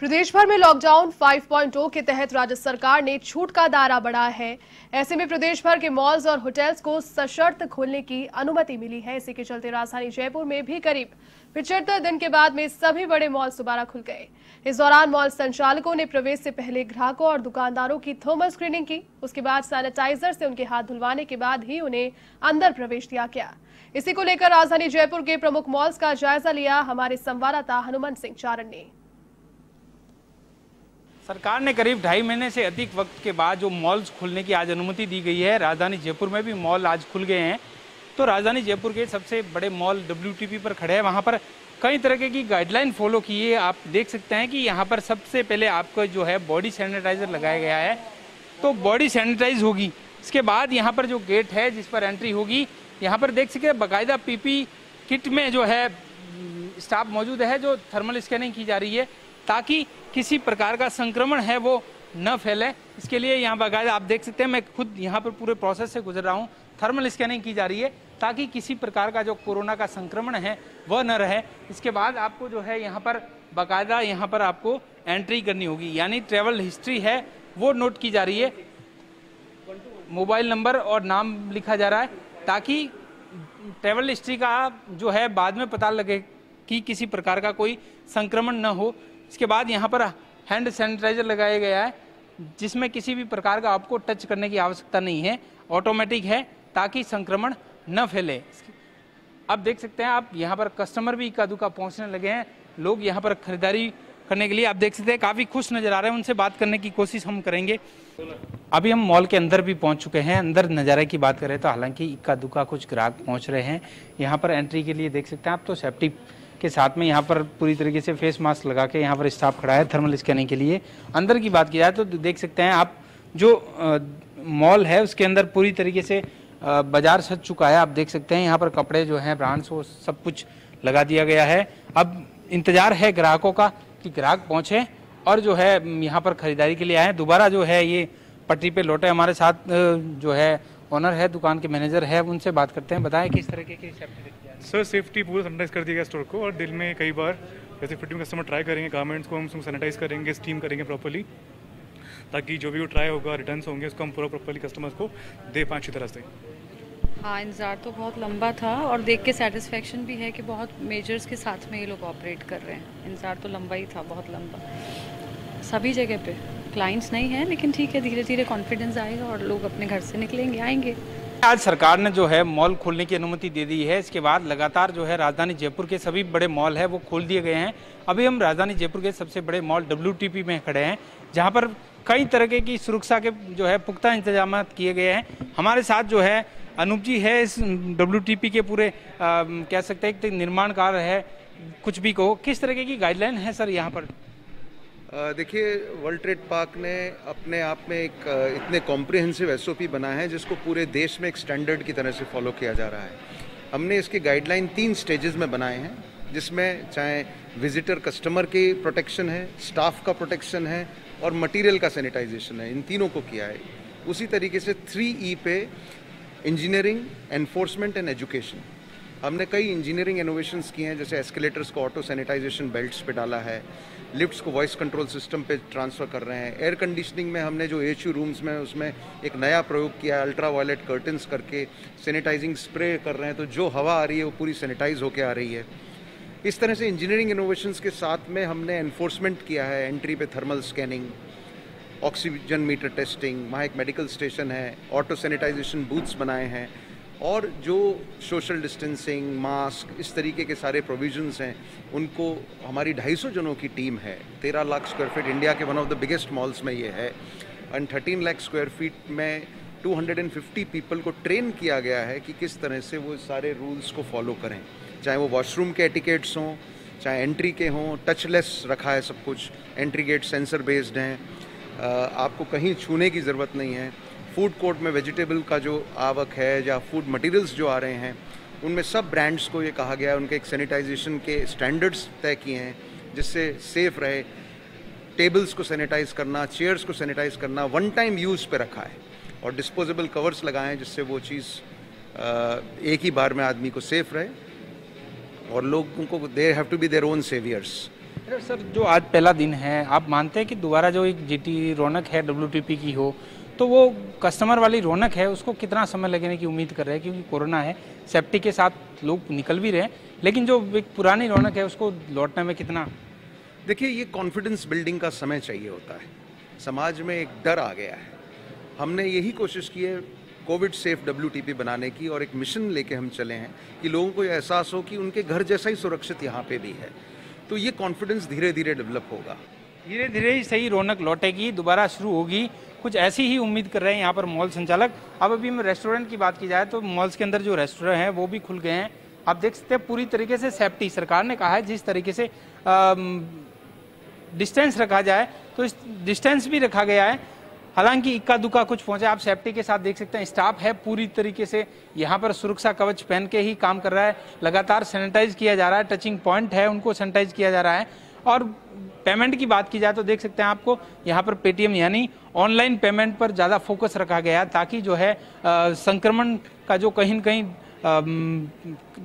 प्रदेश भर में लॉकडाउन 5.0 के तहत राज्य सरकार ने छूट का दायरा बढ़ाया है। ऐसे में प्रदेश भर के मॉल्स और होटल्स को सशर्त खोलने की अनुमति मिली है। इसी के चलते राजधानी जयपुर में भी करीब पिछहत्तर दिन के बाद में सभी बड़े मॉल दोबारा खुल गए। इस दौरान मॉल संचालकों ने प्रवेश से पहले ग्राहकों और दुकानदारों की थर्मल स्क्रीनिंग की। उसके बाद सैनिटाइजर से उनके हाथ धुलवाने के बाद ही उन्हें अंदर प्रवेश दिया गया। इसी को लेकर राजधानी जयपुर के प्रमुख मॉल्स का जायजा लिया हमारे संवाददाता हनुमंत सिंह चारण ने। सरकार ने करीब ढाई महीने से अधिक वक्त के बाद जो मॉल्स खुलने की आज अनुमति दी गई है, राजधानी जयपुर में भी मॉल आज खुल गए हैं। तो राजधानी जयपुर के सबसे बड़े मॉल डब्ल्यूटीपी पर खड़े हैं। वहाँ पर कई तरह की गाइडलाइन फॉलो की है। आप देख सकते हैं कि यहाँ पर सबसे पहले आपको जो है बॉडी सैनिटाइजर लगाया गया है। तो बॉडी सैनिटाइज होगी। इसके बाद यहाँ पर जो गेट है, जिस पर एंट्री होगी, यहाँ पर देख सकते बाकायदा पीपी किट में जो है स्टाफ मौजूद है, जो थर्मल स्कैनिंग की जा रही है। ताकि किसी प्रकार का संक्रमण है वो न फैले। इसके लिए यहाँ बाकायदा आप देख सकते हैं, मैं खुद यहाँ पर पूरे प्रोसेस से गुजर रहा हूँ। थर्मल स्कैनिंग की जा रही है ताकि किसी प्रकार का जो कोरोना का संक्रमण है, वह न रहे। इसके बाद आपको जो है यहाँ पर बाकायदा यहाँ पर आपको एंट्री करनी होगी। यानी ट्रेवल हिस्ट्री है, वो नोट की जा रही है। मोबाइल नंबर और नाम लिखा जा रहा है ताकि ट्रेवल हिस्ट्री का जो है बाद में पता लगे कि किसी प्रकार का कोई संक्रमण न हो। इसके बाद यहाँ पर हैंड सैनिटाइजर लगाया गया है, जिसमें किसी भी प्रकार का आपको टच करने की आवश्यकता नहीं है ऑटोमेटिक है, ताकि संक्रमण न फैले। अब देख सकते हैं आप, यहाँ पर कस्टमर भी इक्का दुक्का पहुँचने लगे हैं। लोग यहाँ पर खरीदारी करने के लिए, आप देख सकते हैं, काफ़ी खुश नज़र आ रहे हैं, उनसे बात करने की कोशिश हम करेंगे। अभी हम मॉल के अंदर भी पहुँच चुके हैं, अंदर नज़ारे की बात करें तो हालाँकि इक्का दुक्का कुछ ग्राहक पहुँच रहे हैं। यहाँ पर एंट्री के लिए देख सकते हैं आप तो सेफ्टी के साथ में यहाँ पर पूरी तरीके से फेस मास्क लगा के यहाँ पर स्टाफ खड़ा है थर्मल स्कैनिंग के लिए। अंदर की बात की जाए तो देख सकते हैं आप जो मॉल है उसके अंदर पूरी तरीके से बाज़ार सज चुका है। आप देख सकते हैं यहाँ पर कपड़े जो हैं ब्रांड्स वो सब कुछ लगा दिया गया है। अब इंतज़ार है ग्राहकों का कि ग्राहक पहुँचे और जो है, यहाँ पर खरीदारी के लिए आए दोबारा जो है ये पटरी पे लौटे हमारे साथ जो है ऑनर है दुकान के मैनेजर है उनसे बात करते हैं। बताएँ किस तरह के सर सेफ्टी पूरा सैनिटाइज कर दिया गया स्टोर को और दिल में कई बार जैसे फिटिंग कस्टमर ट्राई करेंगे गारमेंट्स को हम उसको सैनिटाइज करेंगे स्टीम करेंगे प्रॉपरली ताकि जो भी वो ट्राई होगा रिटर्न होंगे उसको हम पूरा प्रॉपरली कस्टमर्स को दे पाँच अच्छी तरह से। हाँ इंतज़ार तो बहुत लंबा था और देख के सेटिस्फेक्शन भी है कि बहुत मेजर्स के साथ में ये लोग ऑपरेट कर रहे हैं। इंतज़ार तो लंबा ही था बहुत लंबा। सभी जगह पे। क्लाइंट्स नहीं हैं लेकिन ठीक है धीरे धीरे कॉन्फिडेंस आएगा और लोग अपने घर से निकलेंगे आएँगे। आज सरकार ने जो है मॉल खोलने की अनुमति दे दी है। इसके बाद लगातार जो है राजधानी जयपुर के सभी बड़े मॉल है वो खोल दिए गए हैं। अभी हम राजधानी जयपुर के सबसे बड़े मॉल डब्ल्यू में खड़े हैं जहाँ पर कई तरह की सुरक्षा के जो है पुख्ता इंतज़ाम किए गए हैं। हमारे साथ जो है अनूप जी है इस डब्ल्यूटीपी के पूरे आ, कह सकते हैं निर्माण कार्य है कुछ भी कहो। किस तरह की गाइडलाइन है सर यहाँ पर? देखिए वर्ल्ड ट्रेड पार्क ने अपने आप में एक इतने कॉम्प्रिहेंसिव एस बनाया है, जिसको पूरे देश में एक स्टैंडर्ड की तरह से फॉलो किया जा रहा है। हमने इसकी गाइडलाइन तीन स्टेजेस में बनाए हैं, जिसमें चाहे विजिटर कस्टमर की प्रोटेक्शन है स्टाफ का प्रोटेक्शन है, और मटेरियल का सैनिटाइजेशन है, इन तीनों को किया है। उसी तरीके से थ्री ई e पे इंजीनियरिंग एनफोर्समेंट एंड एजुकेशन हमने कई इंजीनियरिंग इनोवेशंस किए हैं, जैसे एस्केलेटर्स को ऑटो सैनिटाइजेशन बेल्ट्स पे डाला है लिफ्ट्स को वॉइस कंट्रोल सिस्टम पे ट्रांसफ़र कर रहे हैं। एयर कंडीशनिंग में हमने जो एच रूम्स में, उसमें एक नया प्रयोग किया है अल्ट्रा वायलेट कर्टन्स करके सैनिटाइजिंग स्प्रे कर रहे हैं तो जो हवा आ रही है, वो पूरी सैनिटाइज होकर आ रही है। इस तरह से इंजीनियरिंग इनोवेशंस के साथ में हमने एनफोर्समेंट किया है एंट्री पे thermal scanning oxygen meter testing वहाँ एक मेडिकल स्टेशन है ऑटो सैनिटाइजेशन बूथ्स बनाए हैं और जो सोशल डिस्टेंसिंग मास्क इस तरीके के सारे प्रोविजंस हैं, उनको हमारी 250 जनों की टीम है। 13 लाख स्क्वायर फीट इंडिया के one of the biggest malls में ये है। एंड 13 लाख स्क्वायर फीट में 250 पीपल को ट्रेन किया गया है कि किस तरह से वो सारे रूल्स को फॉलो करें। चाहे वो वॉशरूम के एटिकेट्स हों, चाहे एंट्री के हों टचलेस रखा है सब कुछ। एंट्री गेट सेंसर बेस्ड हैं। आपको कहीं छूने की ज़रूरत नहीं है। फ़ूड कोर्ट में वेजिटेबल का जो आवक है या फ़ूड मटेरियल्स जो आ रहे हैं, उनमें सब ब्रांड्स को ये कहा गया है। उनके एक सैनिटाइजेशन के स्टैंडर्ड्स तय किए हैं, जिससे सेफ़ रहे। टेबल्स को सैनिटाइज करना चेयर्स को सैनिटाइज करना वन टाइम यूज़ पे रखा है और डिस्पोजेबल कवर्स लगाए हैं, जिससे वो चीज़ एक ही बार में आदमी को सेफ़ रहे और लोगों को they have to be their own saviours sir जो आज पहला दिन है, आप मानते हैं कि दोबारा जो एक जीटी रौनक है डब्ल्यूटीपी की हो तो वो कस्टमर वाली रौनक है उसको कितना समय लगने की उम्मीद कर रहे हैं क्योंकि कोरोना है? सेफ्टी के साथ लोग निकल भी रहे हैं लेकिन जो एक पुरानी रौनक है उसको लौटने में कितना? देखिए ये कॉन्फिडेंस बिल्डिंग का समय चाहिए होता है। समाज में एक डर आ गया है। हमने यही कोशिश की है कोविड सेफ़ डब्ल्यू बनाने की और एक मिशन लेके हम चले हैं कि लोगों को यह एहसास हो कि उनके घर जैसा ही सुरक्षित यहाँ पे भी है। तो ये कॉन्फिडेंस धीरे धीरे डेवलप होगा। धीरे धीरे ही सही रौनक लौटेगी दोबारा शुरू होगी। कुछ ऐसी ही उम्मीद कर रहे हैं यहाँ पर मॉल संचालक। अब अभी हम रेस्टोरेंट की बात की जाए तो मॉल्स के अंदर जो रेस्टोरेंट हैं, वो भी खुल गए हैं। आप देख सकते हैं पूरी तरीके से सेफ्टी सरकार ने कहा है, जिस तरीके से डिस्टेंस रखा जाए तो इस डिस्टेंस भी रखा गया है। हालाँकि इक्का दुक्का कुछ पहुँचा, आप सेफ्टी के साथ देख सकते हैं स्टाफ है पूरी तरीके से, यहाँ पर सुरक्षा कवच पहन के ही काम कर रहा है। लगातार सैनिटाइज किया जा रहा है टचिंग पॉइंट है, उनको सैनिटाइज किया जा रहा है। और पेमेंट की बात की जाए तो देख सकते हैं आपको यहाँ पर पेटीएम यानी ऑनलाइन पेमेंट पर ज़्यादा फोकस रखा गया ताकि जो है संक्रमण का जो कहीं ना कहीं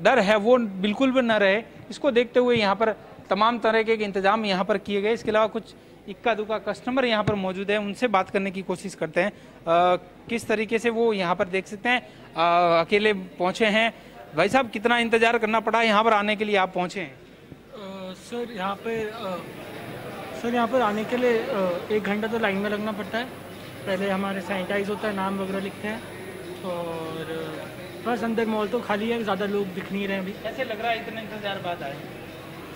डर है वो बिल्कुल भी न रहे। इसको देखते हुए यहाँ पर तमाम तरह के इंतज़ाम यहाँ पर किए गए। इसके अलावा कुछ इक्का दुक्का कस्टमर यहाँ पर मौजूद है उनसे बात करने की कोशिश करते हैं। आ, किस तरीके से वो यहाँ पर देख सकते हैं? आ, अकेले पहुँचे हैं। भाई साहब कितना इंतज़ार करना पड़ा यहाँ पर आने के लिए? आप पहुँचे हैं। सर यहाँ पे सर यहाँ पर आने के लिए एक घंटा तो लाइन में लगना पड़ता है। पहले हमारे सैनिटाइज होता है नाम वगैरह लिखते हैं। और बस अंदर मॉल तो खाली है ज़्यादा लोग दिख नहीं रहे हैं अभी। ऐसे लग रहा है इतने इंतज़ार बाद आए?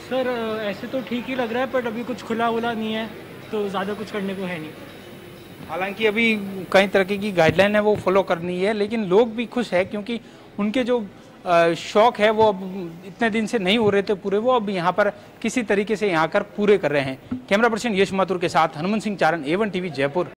सर ऐसे तो ठीक ही लग रहा है पर अभी कुछ खुला हुला नहीं है तो ज़्यादा कुछ करने को है नहीं। हालाँकि अभी कई तरह की गाइडलाइन है वो फॉलो करनी है लेकिन लोग भी खुश है क्योंकि उनके जो शौक है, वो अब इतने दिन से नहीं हो रहे थे पूरे, वो अब यहाँ पर किसी तरीके से यहाँ कर पूरे कर रहे हैं। कैमरा पर्सन यश माथुर के साथ Hanuman Singh Charan A one TV Jaipur.